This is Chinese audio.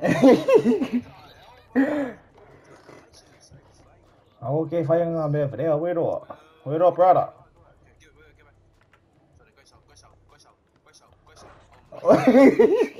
嘿嘿嘿嘿啊我给发现个没不对啊我有这我有这个 brother